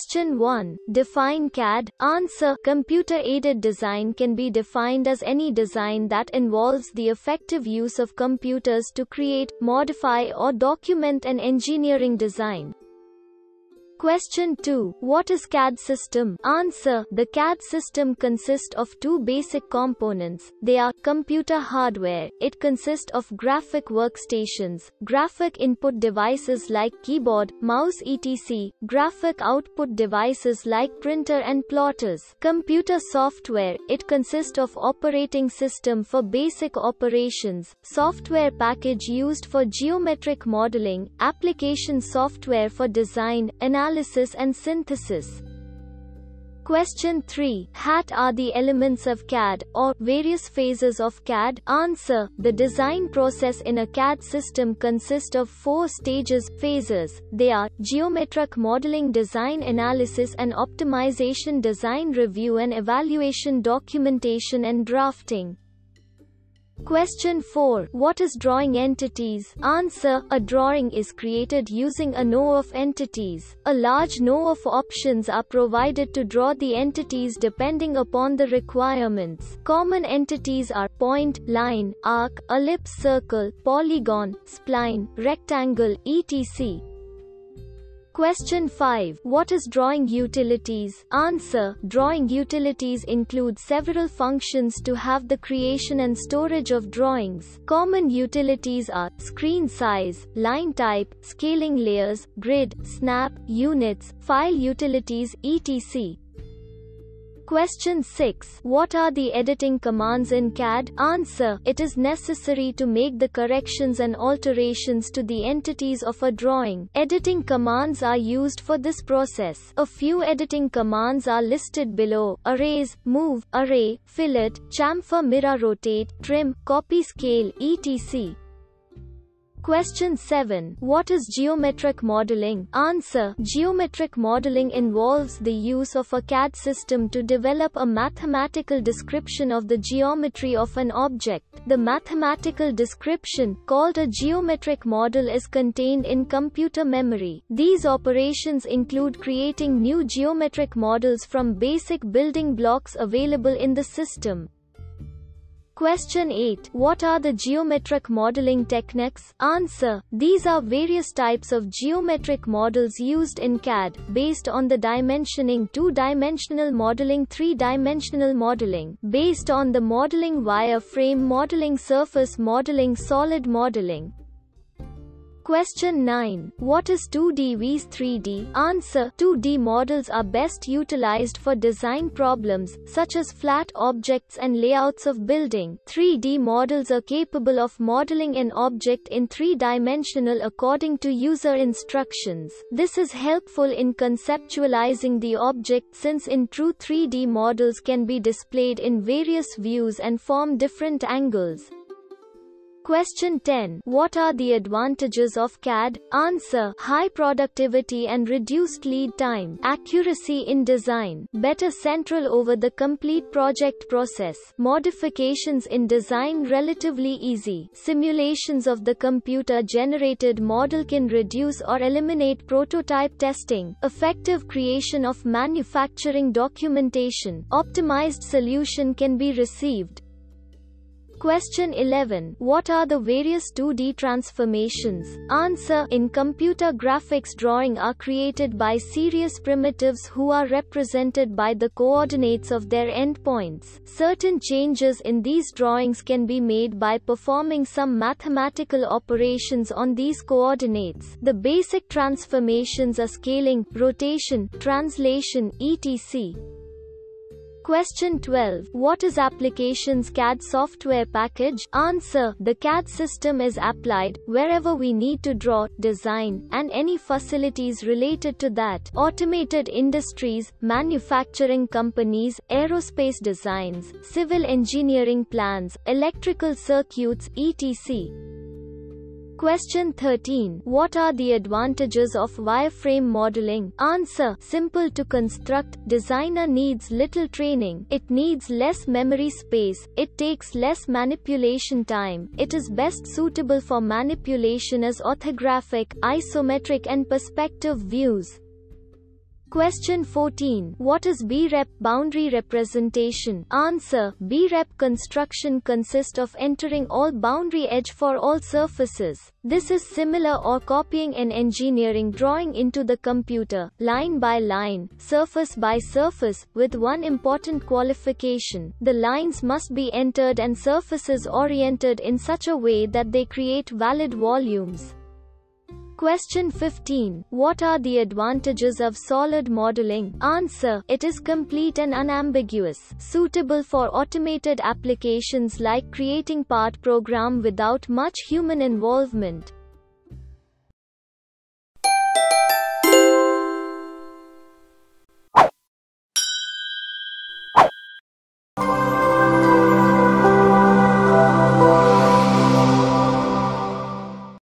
Question 1. Define CAD. Answer. Computer-aided design can be defined as any design that involves the effective use of computers to create, modify or document an engineering design. Question 2. What is CAD system? Answer. The CAD system consists of two basic components. They are computer hardware. It consists of graphic workstations, graphic input devices like keyboard, mouse etc., graphic output devices like printer and plotters. Computer software. It consists of operating system for basic operations, software package used for geometric modeling, application software for design, analysis analysis and synthesis. Question 3. Hat are the elements of CAD, or various phases of CAD? Answer. The design process in a CAD system consists of four stages, phases. They are, geometric modeling design analysis and optimization design review and evaluation documentation and drafting. Question 4. What is drawing entities? Answer. A drawing is created using a know of entities. A large know of options are provided to draw the entities depending upon the requirements. Common entities are point, line, arc, ellipse circle, polygon, spline, rectangle, etc. Question 5. What is drawing utilities? Answer. Drawing utilities include several functions to have the creation and storage of drawings. Common utilities are screen size, line type, scaling layers, grid, snap, units, file utilities, etc. Question 6. What are the editing commands in CAD? Answer. It is necessary to make the corrections and alterations to the entities of a drawing. Editing commands are used for this process. A few editing commands are listed below. Erase, move, array, fillet, chamfer mirror rotate, trim, copy scale, etc. Question 7. What is geometric modeling? Answer. Geometric modeling involves the use of a CAD system to develop a mathematical description of the geometry of an object. The mathematical description, called a geometric model is contained in computer memory. These operations include creating new geometric models from basic building blocks available in the system. Question 8. What are the geometric modeling techniques? Answer. These are various types of geometric models used in CAD, based on the dimensioning two-dimensional modeling three-dimensional modeling, based on the modeling wireframe modeling surface modeling solid modeling. Question 9. What is 2D vs 3D? Answer. 2D models are best utilized for design problems, such as flat objects and layouts of building. 3D models are capable of modeling an object in three-dimensional according to user instructions. This is helpful in conceptualizing the object since in true 3D models can be displayed in various views and form different angles. Question 10. What are the advantages of CAD? Answer. High productivity and reduced lead time. Accuracy in design. Better central over the complete project process. Modifications in design relatively easy. Simulations of the computer-generated model can reduce or eliminate prototype testing. Effective creation of manufacturing documentation. Optimized solution can be received. Question 11. What are the various 2D transformations? Answer. In computer graphics drawing are created by serious primitives who are represented by the coordinates of their endpoints. Certain changes in these drawings can be made by performing some mathematical operations on these coordinates. The basic transformations are scaling, rotation, translation, etc. Question 12. What is applications CAD software package? Answer. The CAD system is applied wherever we need to draw, design, and any facilities related to that. Automated industries, manufacturing companies, aerospace designs, civil engineering plans, electrical circuits, etc. Question 13. What are the advantages of wireframe modeling? Answer. Simple to construct, designer needs little training, it needs less memory space, it takes less manipulation time, it is best suitable for manipulation as orthographic, isometric and perspective views. Question 14. What is BREP boundary representation? Answer. BREP construction consists of entering all boundary edge for all surfaces. This is similar or copying an engineering drawing into the computer, line by line, surface by surface, with one important qualification. The lines must be entered and surfaces oriented in such a way that they create valid volumes. Question 15. What are the advantages of solid modeling? Answer. It is complete and unambiguous, suitable for automated applications like creating part program without much human involvement.